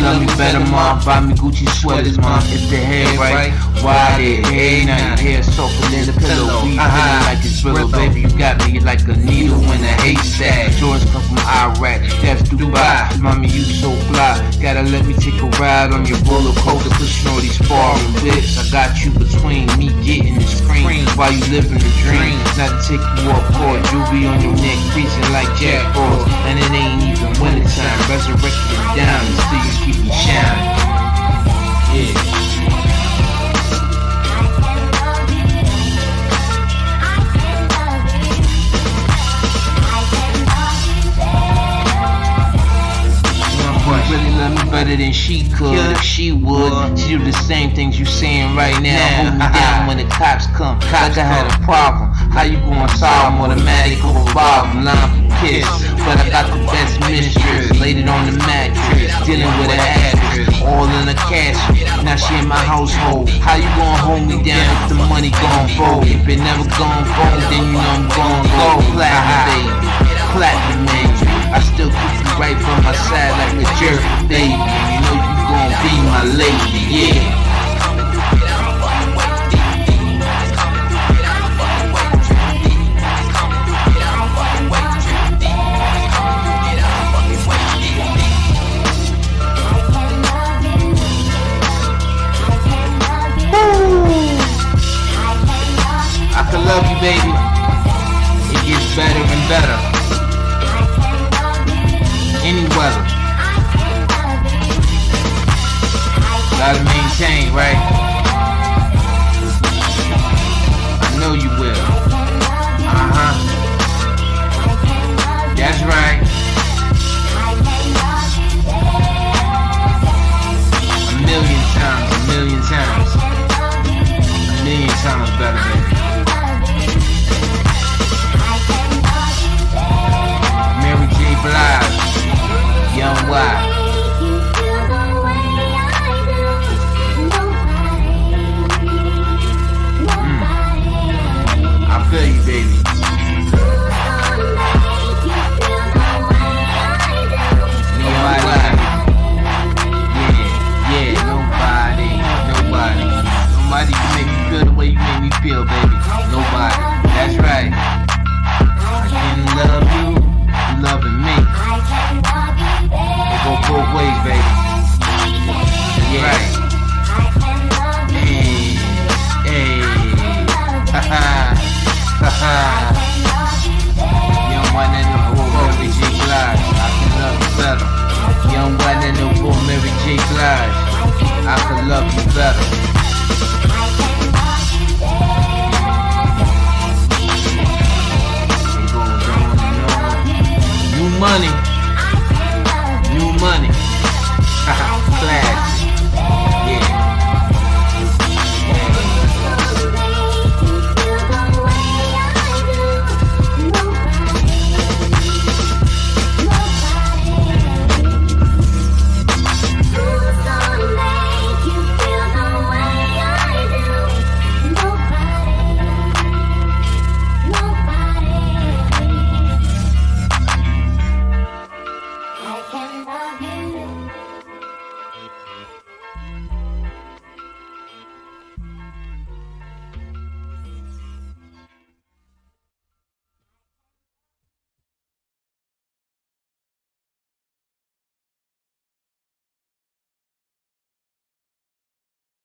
love me better, mom. Buy me Gucci sweaters, mom. If the hair right, why the hair not hair softer than the pillow. We feeling uh-huh. like it's real, baby. You got me like a needle in a haystack. Yours come from Iraq, that's Dubai. Mommy, you so fly. Gotta let me take a ride on your roller coaster, pushing all these foreign whips. I got you between me getting this cream while you living the dream. Not to take you off court, be on your neck, freezing like Jack Frost, and it ain't even better than she could. Yeah. If she would, she do the same things you saying right now. Hold me down when the cops come. Cops like I had a problem. How you gonna solve them? Automatic over Bob, line for kiss. But I got the best mistress. Laid it on the mattress. Dealing with an actress. All in a cash. Now she in my household. How you gonna hold me down if the money gon' fold? If it never gon' fold, then you know I'm gon' go platinum, baby. Platinum, right from my side like a jerk, baby. You know you gon' be my lady, yeah. I can love you, baby. It gets better and better Gotta maintain, right? Way